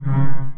you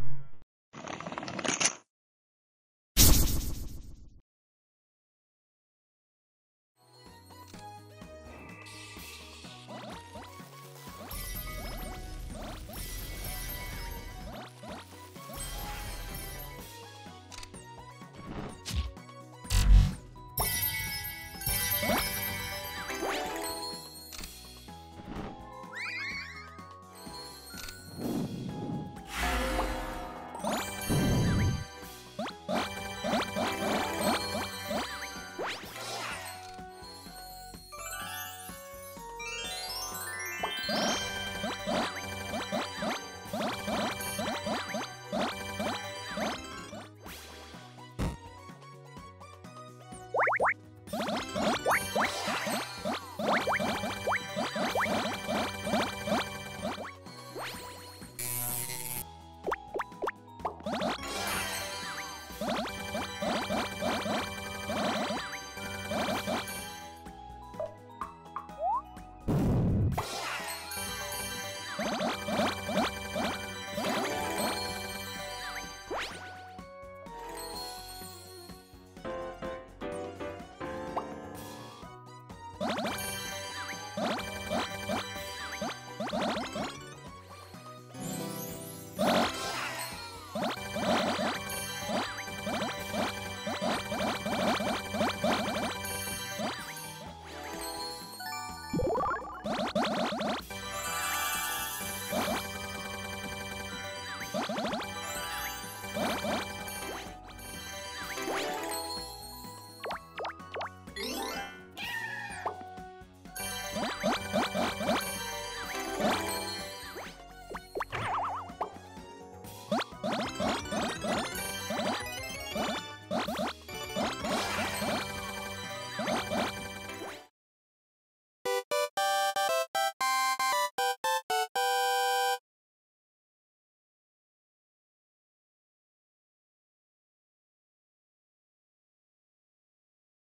Huh?